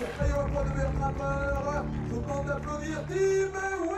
34 Maillot à poids de meilleur grimpeur. Je vous demande d'applaudir Tim